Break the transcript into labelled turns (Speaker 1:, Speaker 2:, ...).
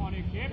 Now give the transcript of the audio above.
Speaker 1: on your kid.